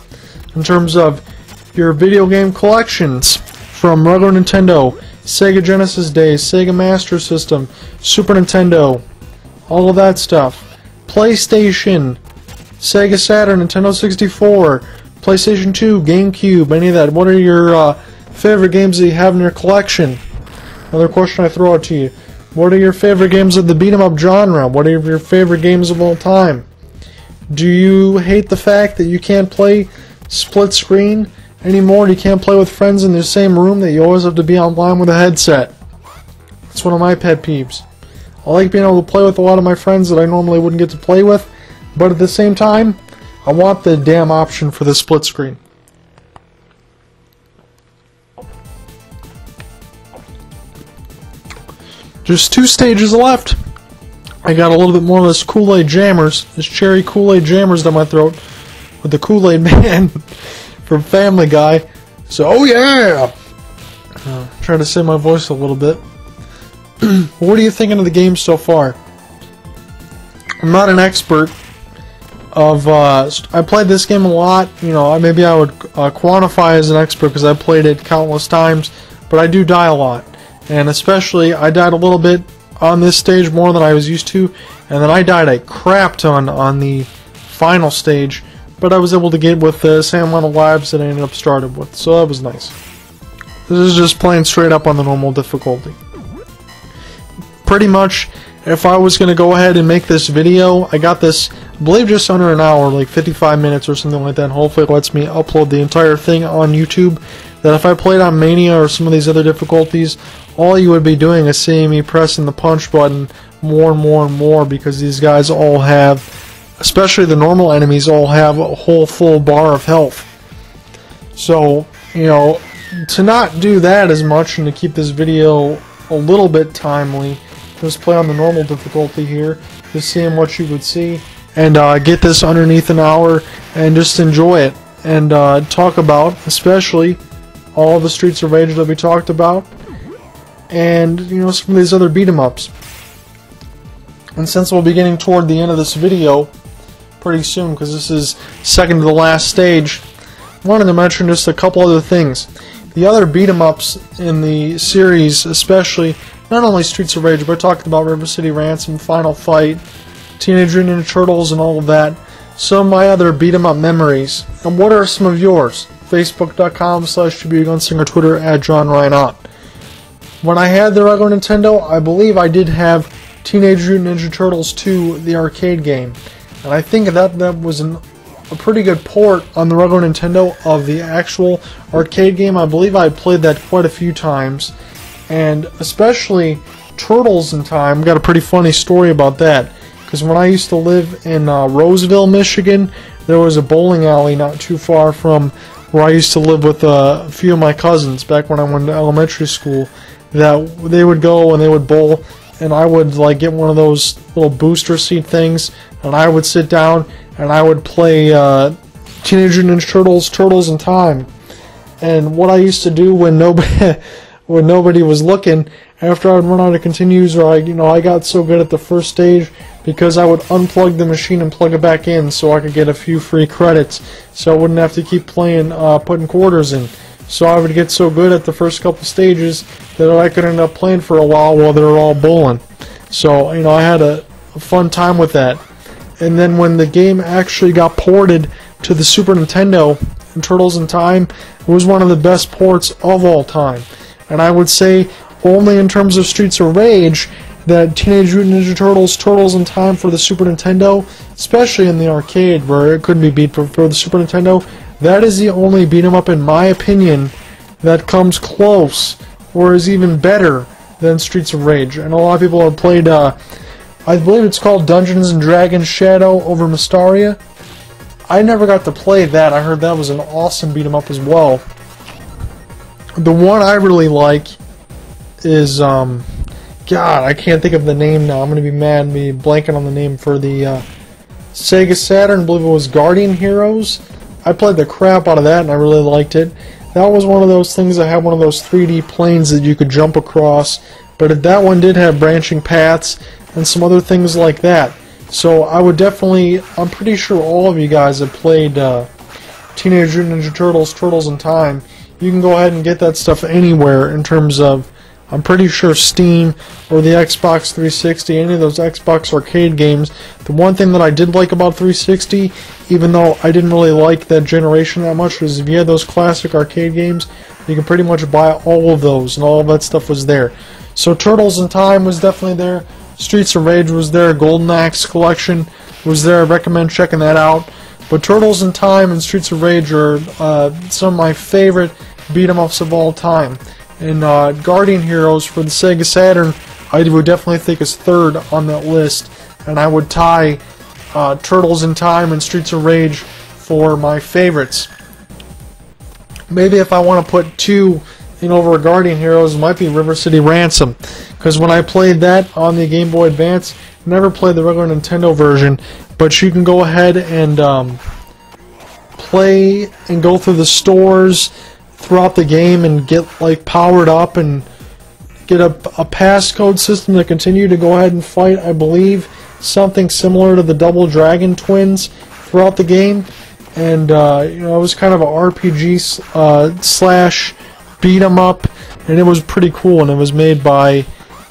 Speaker 1: In terms of your video game collections from regular Nintendo, Sega Genesis days, Sega Master System, Super Nintendo, all of that stuff. PlayStation, Sega Saturn, Nintendo 64, PlayStation 2, GameCube, any of that. What are your uh, favorite games that you have in your collection? Another question I throw out to you. What are your favorite games of the beat 'em up genre? What are your favorite games of all time? Do you hate the fact that you can't play split screen anymore? You can't play with friends in the same room that you always have to be online with a headset. It's one of my pet peeves. I like being able to play with a lot of my friends that I normally wouldn't get to play with, but at the same time, I want the damn option for the split screen. Just two stages left. I got a little bit more of this Kool-Aid Jammers, this cherry Kool-Aid Jammers down my throat with the Kool-Aid Man from Family Guy. So, oh yeah! Uh, trying to save my voice a little bit. what are you thinking of the game so far? I'm not an expert of, uh, I played this game a lot, you know, maybe I would uh, quantify as an expert because I played it countless times, but I do die a lot. And especially, I died a little bit on this stage more than I was used to, and then I died a crap ton on the final stage, but I was able to get with the same amount of lives that I ended up started with, so that was nice. This is just playing straight up on the normal difficulty. Pretty much, if I was going to go ahead and make this video, I got this, I believe just under an hour, like 55 minutes or something like that, hopefully it lets me upload the entire thing on YouTube, that if I played on Mania or some of these other difficulties, all you would be doing is seeing me pressing the punch button more and more and more because these guys all have, especially the normal enemies, all have a whole full bar of health. So, you know, to not do that as much and to keep this video a little bit timely, just play on the normal difficulty here, just seeing what you would see, and uh, get this underneath an hour and just enjoy it and uh, talk about, especially all the Streets of Rage that we talked about, and you know some of these other beat 'em ups. And since we'll be getting toward the end of this video pretty soon, because this is second to the last stage, I wanted to mention just a couple other things. The other beat 'em ups in the series, especially not only Streets of Rage, but talked about River City Ransom, Final Fight, Teenage Mutant Ninja Turtles, and all of that. Some of my other beat 'em up memories. And what are some of yours? Facebook.com slash Gunslinger, Twitter at John Ryan When I had the regular Nintendo, I believe I did have Teenage Mutant Ninja Turtles 2, the arcade game. And I think that that was an, a pretty good port on the regular Nintendo of the actual arcade game. I believe I played that quite a few times. And especially Turtles in Time, got a pretty funny story about that. Because when I used to live in uh, Roseville, Michigan, there was a bowling alley not too far from where I used to live with uh, a few of my cousins back when I went to elementary school, that they would go and they would bowl, and I would like get one of those little booster seat things, and I would sit down and I would play uh, Teenage Mutant Ninja Turtles, Turtles in Time. And what I used to do when nobody when nobody was looking, after I'd run out of continues or I you know I got so good at the first stage because I would unplug the machine and plug it back in so I could get a few free credits so I wouldn't have to keep playing uh, putting quarters in. So I would get so good at the first couple stages that I could end up playing for a while while they were all bowling. So, you know, I had a, fun time with that. And then when the game actually got ported to the Super Nintendo Turtles in Time, it was one of the best ports of all time. And I would say only in terms of Streets of Rage that Teenage Mutant Ninja Turtles, Turtles in Time for the Super Nintendo, especially in the arcade where it couldn't be beat for, for the Super Nintendo, that is the only beat 'em up in my opinion that comes close or is even better than Streets of Rage. And a lot of people have played, uh, I believe it's called Dungeons and Dragons Shadow over Mystara. I never got to play that. I heard that was an awesome beat 'em up as well. The one I really like is um, God, I can't think of the name now. I'm gonna be mad be blanking on the name for the uh, Sega Saturn. I believe it was Guardian Heroes. I played the crap out of that and I really liked it. that was one of those things that had one of those 3D planes that you could jump across. But that one did have branching paths and some other things like that. So I would definitely, I'm pretty sure all of you guys have played uh, Teenage Mutant Ninja Turtles, Turtles in Time. You can go ahead and get that stuff anywhere in terms of, I'm pretty sure Steam or the Xbox 360, any of those Xbox arcade games. The one thing that I did like about 360, even though I didn't really like that generation that much, was if you had those classic arcade games, you can pretty much buy all of those, and all of that stuff was there. So Turtles in Time was definitely there. Streets of Rage was there. Golden Axe Collection was there. I recommend checking that out. But Turtles in Time and Streets of Rage are uh, some of my favorite beat 'em ups of all time. And uh, Guardian Heroes for the Sega Saturn, I would definitely think is third on that list. And I would tie uh, Turtles in Time and Streets of Rage for my favorites. Maybe if I want to put two in over Guardian Heroes, it might be River City Ransom. Because when I played that on the Game Boy Advance, never played the regular Nintendo version, but you can go ahead and um, play and go through the stores throughout the game and get like powered up and get a, a passcode system to continue to go ahead and fight. I believe something similar to the Double Dragon twins throughout the game, and uh, you know it was kind of a RPG uh, slash beat 'em up, and it was pretty cool. And it was made by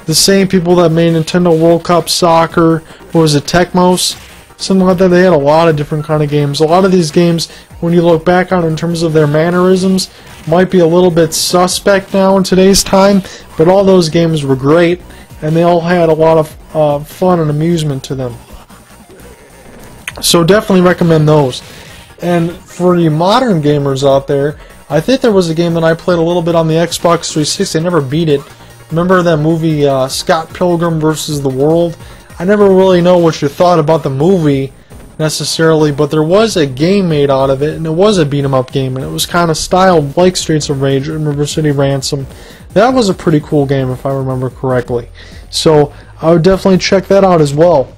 Speaker 1: the same people that made Nintendo World Cup Soccer. What was it, Technos? Something like that. They had a lot of different kind of games. A lot of these games, when you look back on in terms of their mannerisms, might be a little bit suspect now in today's time. But all those games were great, and they all had a lot of uh, fun and amusement to them. So definitely recommend those. And for you modern gamers out there, I think there was a game that I played a little bit on the Xbox 360. I never beat it. Remember that movie uh, Scott Pilgrim versus the World? I never really know what you thought about the movie necessarily, but there was a game made out of it, and it was a beat 'em up game, and it was kind of styled like Streets of Rage and River City Ransom. That was a pretty cool game, if I remember correctly. So I would definitely check that out as well.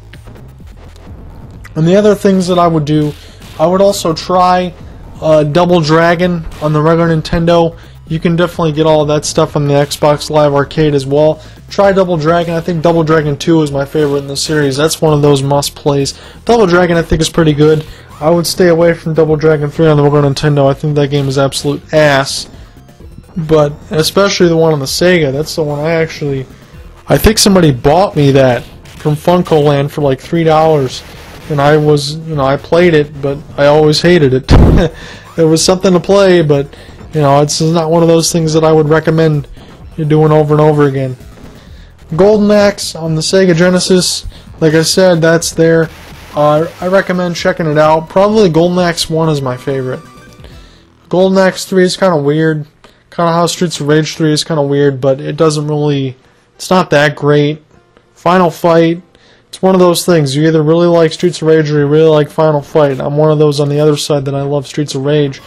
Speaker 1: And the other things that I would do, I would also try uh, Double Dragon on the regular Nintendo. You can definitely get all that stuff on the Xbox Live Arcade as well. Try Double Dragon. I think Double Dragon 2 is my favorite in the series. That's one of those must plays. Double Dragon I think is pretty good. I would stay away from Double Dragon 3 on the Nintendo. I think that game is absolute ass. But especially the one on the Sega. That's the one I actually. I think somebody bought me that from Funco Land for like three dollars and I was, you know, I played it, but I always hated it. it was something to play, but you know, it's not one of those things that I would recommend you doing over and over again. Golden Axe on the Sega Genesis, like I said, that's there. Uh, I recommend checking it out. Probably Golden Axe 1 is my favorite. Golden Axe 3 is kind of weird. Kind of how Streets of Rage 3 is kind of weird, but it doesn't really. It's not that great. Final Fight, it's one of those things. You either really like Streets of Rage or you really like Final Fight. I'm one of those on the other side that I love Streets of Rage.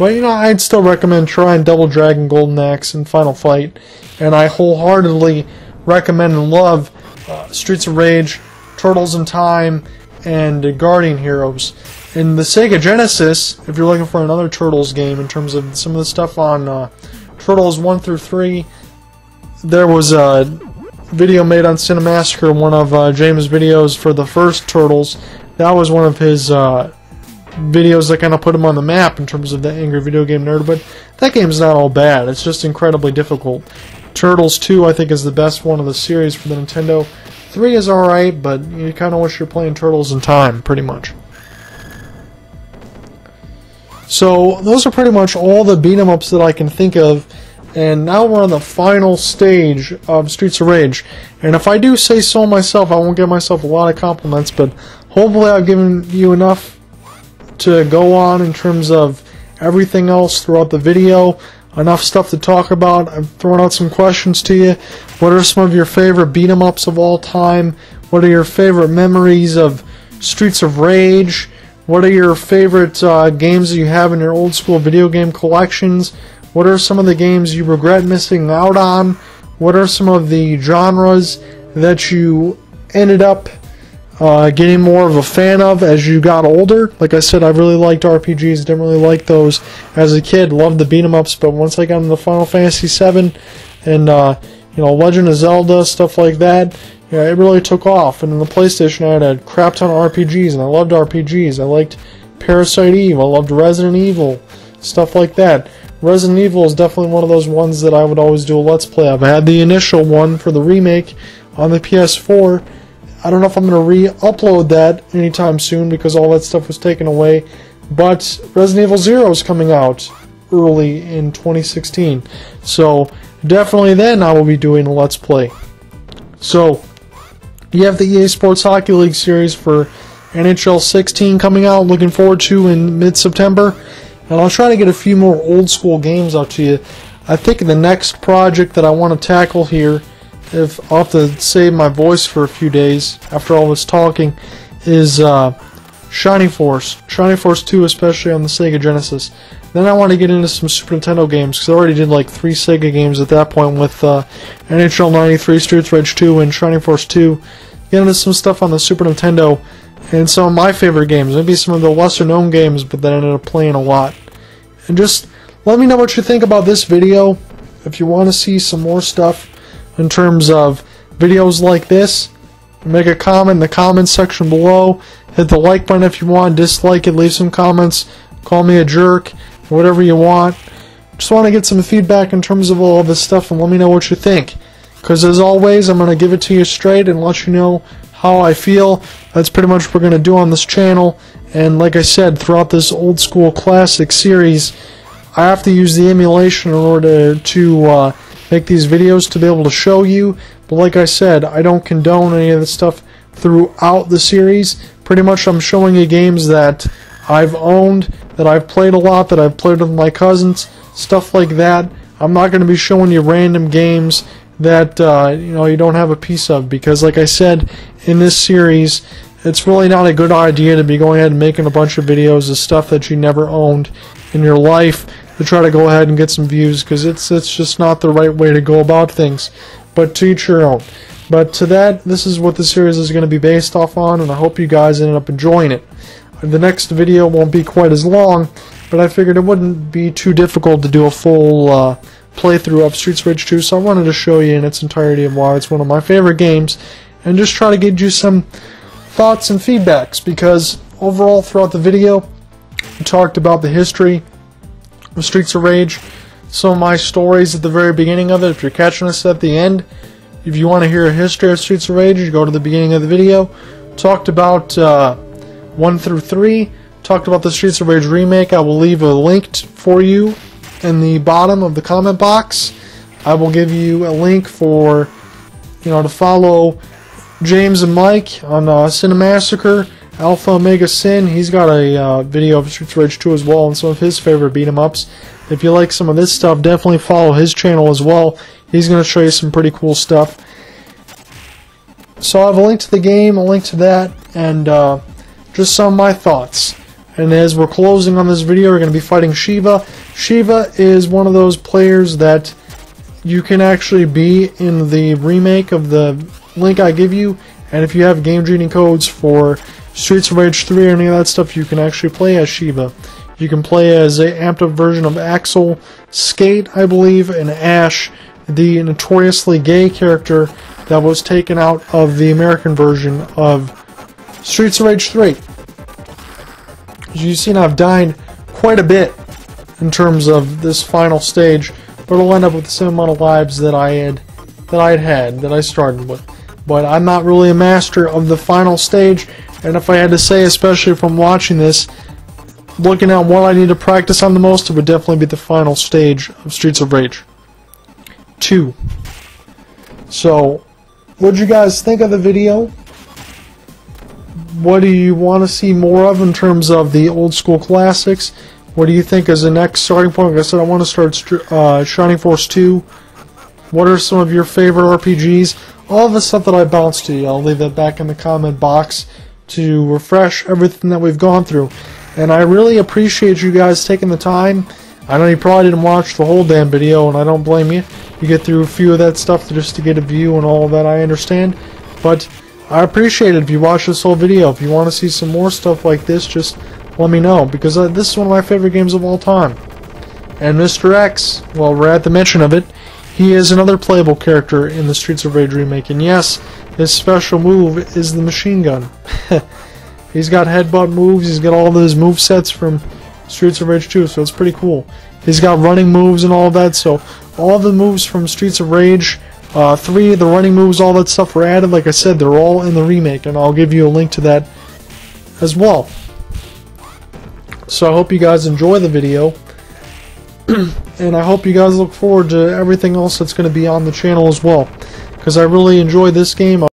Speaker 1: But you know, I'd still recommend trying Double Dragon, Golden Axe, and Final Fight. And I wholeheartedly recommend and love uh, Streets of Rage, Turtles in Time, and Guardian Heroes. In the Sega Genesis, if you're looking for another Turtles game in terms of some of the stuff on uh, Turtles 1 through 3, there was a video made on Cinemassacre, one of uh, James' videos for the first Turtles. That was one of his uh, videos that kind of put him on the map in terms of the Angry Video Game Nerd, but that game's not all bad. It's just incredibly difficult. Turtles 2, I think, is the best one of the series for the Nintendo. 3 is alright, but you kind of wish you're playing Turtles in time, pretty much. So, those are pretty much all the beat 'em ups that I can think of and now we're on the final stage of Streets of Rage. And if I do say so myself, I won't give myself a lot of compliments, but hopefully I've given you enough to go on in terms of everything else throughout the video. Enough stuff to talk about. I'm throwing out some questions to you. What are some of your favorite beat 'em ups of all time? What are your favorite memories of Streets of Rage? What are your favorite uh, games that you have in your old school video game collections? What are some of the games you regret missing out on? What are some of the genres that you ended up uh, getting more of a fan of as you got older. Like I said, I really liked RPGs. Didn't really like those as a kid. Loved the beat 'em ups, but once I got into Final Fantasy VII and uh, you know Legend of Zelda stuff like that, yeah, it really took off. And in the PlayStation, I had a crap ton of RPGs, and I loved RPGs. I liked Parasite Eve. I loved Resident Evil, stuff like that. Resident Evil is definitely one of those ones that I would always do a Let's Play of. I had the initial one for the remake on the PS4. I don't know if I'm going to re-upload that anytime soon because all that stuff was taken away. But Resident Evil Zero is coming out early in 2016. So definitely then I will be doing a Let's Play. So you have the EA Sports Hockey League series for NHL 16 coming out. Looking forward to in mid-September. And I'll try to get a few more old school games out to you. I think the next project that I want to tackle here, if I'll have to save my voice for a few days after all this talking, is uh, Shining Force. Shining Force 2, especially on the Sega Genesis. Then I want to get into some Super Nintendo games, because I already did like three Sega games at that point with uh, NHL 93, Streets Rage 2, and Shining Force 2. Get into some stuff on the Super Nintendo and some of my favorite games, maybe some of the lesser known games, but that I ended up playing a lot. And just let me know what you think about this video. If you want to see some more stuff in terms of videos like this, make a comment in the comments section below. Hit the like button if you want, dislike it, leave some comments, call me a jerk, whatever you want. Just want to get some feedback in terms of all this stuff and let me know what you think. Because as always, I'm going to give it to you straight and let you know how I feel. That's pretty much what we're going to do on this channel. And like I said, throughout this old school classic series, I have to use the emulation in order to uh, make these videos to be able to show you. But like I said, I don't condone any of this stuff throughout the series. Pretty much I'm showing you games that I've owned, that I've played a lot, that I've played with my cousins, stuff like that. I'm not going to be showing you random games that uh, you know you don't have a piece of because like I said in this series it's really not a good idea to be going ahead and making a bunch of videos of stuff that you never owned in your life to try to go ahead and get some views because it's it's just not the right way to go about things. But to each your own. But to that this is what the series is going to be based off on and I hope you guys ended up enjoying it. The next video won't be quite as long but I figured it wouldn't be too difficult to do a full uh, playthrough of Streets of Rage 2, so I wanted to show you in its entirety of why it's one of my favorite games, and just try to get you some thoughts and feedbacks, because overall throughout the video, we talked about the history Streets of Rage, some of my stories at the very beginning of it, if you're catching us at the end, if you want to hear a history of Streets of Rage, you go to the beginning of the video, talked about uh, 1 through 3, talked about the Streets of Rage remake, I will leave a link for you in the bottom of the comment box. I will give you a link for, you know, to follow James and Mike on uh, Cinemassacre, Alpha Omega Sin. He's got a uh, video of Streets Rage 2 as well and some of his favorite beat 'em ups. If you like some of this stuff, definitely follow his channel as well. He's going to show you some pretty cool stuff. So I have a link to the game, a link to that, and uh, just some of my thoughts. And as we're closing on this video, we're going to be fighting Shiva. Shiva is one of those players that you can actually be in the remake of the link I give you. And if you have game genie codes for Streets of Rage 3 or any of that stuff, you can actually play as Shiva. You can play as a amped up version of Axel Skate, I believe, and Ash, the notoriously gay character that was taken out of the American version of Streets of Rage 3. As you've seen, I've died quite a bit in terms of this final stage, but it'll end up with the same amount of lives that I had that I had had that I started with. But I'm not really a master of the final stage, and if I had to say, especially from watching this, looking at what I need to practice on the most, it would definitely be the final stage of Streets of Rage. 2. So, what did you guys think of the video? what do you want to see more of in terms of the old school classics? What do you think is the next starting point? Like I said, I want to start uh, Shining Force 2. What are some of your favorite RPGs? All the stuff that I bounced to you, I'll leave that back in the comment box to refresh everything that we've gone through. And I really appreciate you guys taking the time. I know you probably didn't watch the whole damn video, and I don't blame you. You get through a few of that stuff just to get a view and all that, I understand. But I appreciate it if you watch this whole video. If you want to see some more stuff like this, just let me know because uh, this is one of my favorite games of all time. And Mr. X, well, we're at the mention of it. He is another playable character in the Streets of Rage remake, and yes, his special move is the machine gun. he's got headbutt moves, he's got all those move sets from Streets of Rage 2, so it's pretty cool. He's got running moves and all that, so all the moves from Streets of Rage uh, 3, the running moves, all that stuff were added. Like I said, they're all in the remake, and I'll give you a link to that as well. So I hope you guys enjoy the video. and I hope you guys look forward to everything else that's going to be on the channel as well. Because I really enjoy this game.